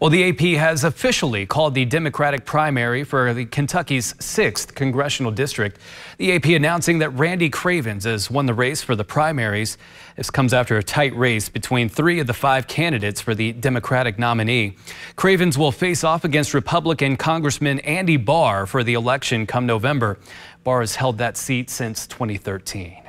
Well, the AP has officially called the Democratic primary for the Kentucky's 6th congressional district. The AP announcing that Randy Cravens has won the race for the primaries. This comes after a tight race between three of the five candidates for the Democratic nominee. Cravens will face off against Republican Congressman Andy Barr for the election come November. Barr has held that seat since 2013.